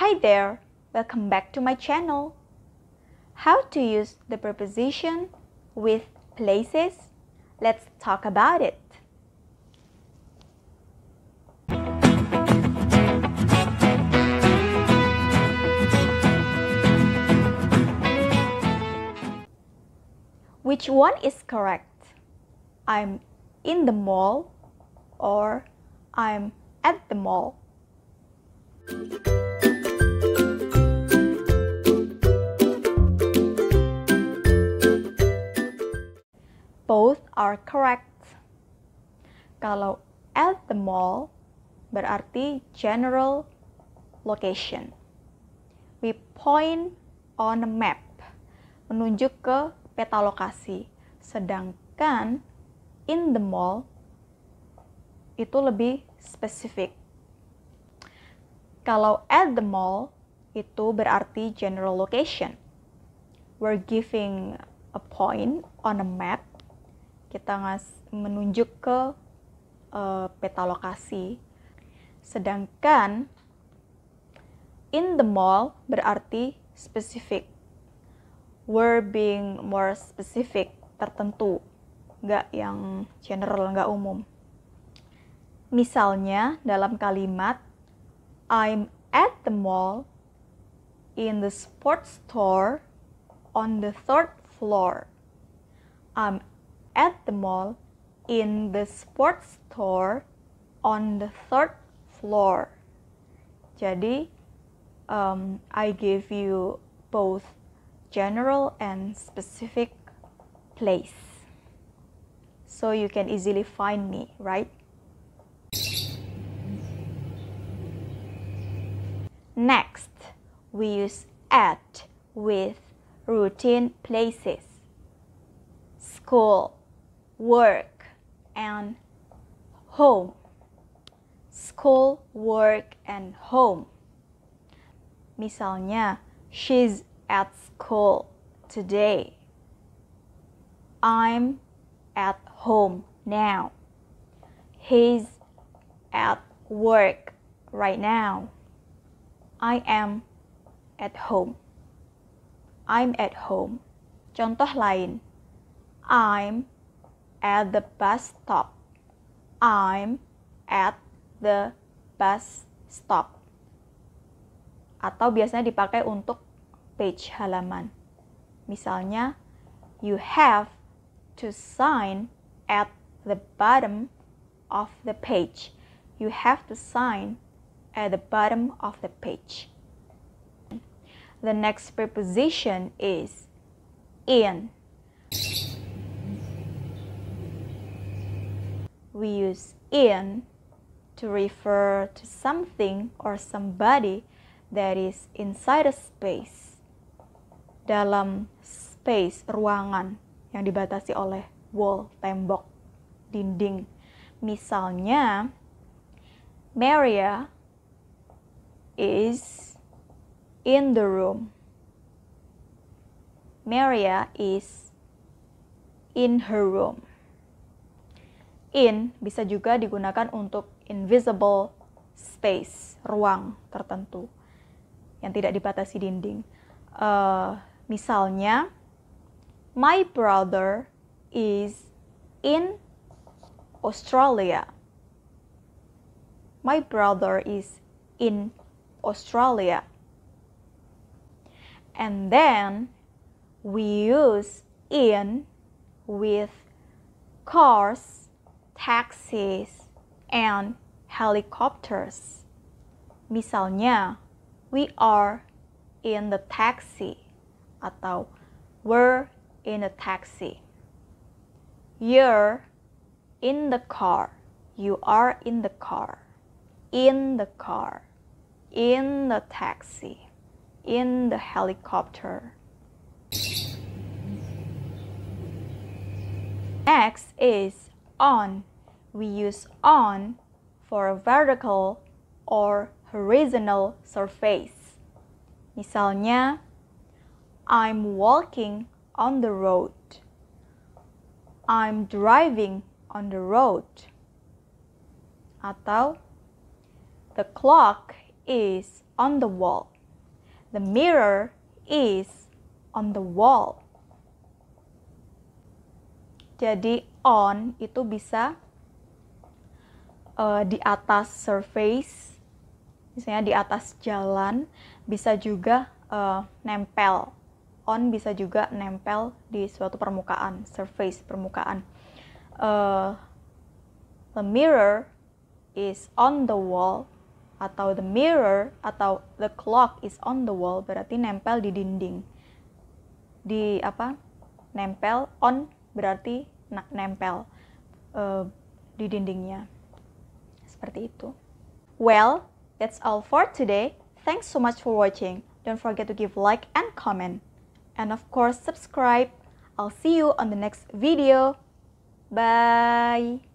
Hi there, welcome back to my channel. How to use the preposition with places? Let's talk about it. Which one is correct? I'm in the mall or I'm at the mall. Are correct. Kalau at the mall berarti general location. We point on a map, menunjuk ke peta lokasi. Sedangkan in the mall itu lebih spesifik. Kalau at the mall itu berarti general location. We're giving a point on a map kita ngas menunjuk ke uh, peta lokasi. Sedangkan in the mall berarti spesifik. We're being more specific, tertentu, nggak yang general, nggak umum. Misalnya dalam kalimat I'm at the mall in the sports store on the third floor. I'm at the mall in the sports store on the third floor. Jadi, um, I give you both general and specific place. So you can easily find me, right? Next, we use at with routine places. School work, and home. School, work, and home. Misalnya, she's at school today. I'm at home now. He's at work right now. I am at home. I'm at home. Contoh lain. I'm at the bus stop. I'm at the bus stop. Atau biasanya dipakai untuk page halaman. Misalnya, you have to sign at the bottom of the page. You have to sign at the bottom of the page. The next preposition is in. We use in to refer to something or somebody that is inside a space. Dalam space, ruangan yang dibatasi oleh wall, tembok, dinding. Misalnya, Maria is in the room. Maria is in her room in bisa juga digunakan untuk invisible space, ruang tertentu yang tidak dibatasi dinding. Uh, misalnya, my brother is in Australia. My brother is in Australia. And then we use in with cars taxis, and helicopters. Misalnya, we are in the taxi atau we're in a taxi. You're in the car. You are in the car. In the car. In the taxi. In the helicopter. Next is on we use on for a vertical or horizontal surface. Misalnya, I'm walking on the road. I'm driving on the road. Atau, the clock is on the wall. The mirror is on the wall. Jadi on itu bisa uh, di atas surface, misalnya di atas jalan, bisa juga uh, nempel. On bisa juga nempel di suatu permukaan, surface permukaan. Uh, the mirror is on the wall atau the mirror atau the clock is on the wall berarti nempel di dinding. Di apa? Nempel on berarti nempel uh, di dindingnya. Seperti itu. Well, that's all for today. Thanks so much for watching. Don't forget to give like and comment. And of course, subscribe. I'll see you on the next video. Bye.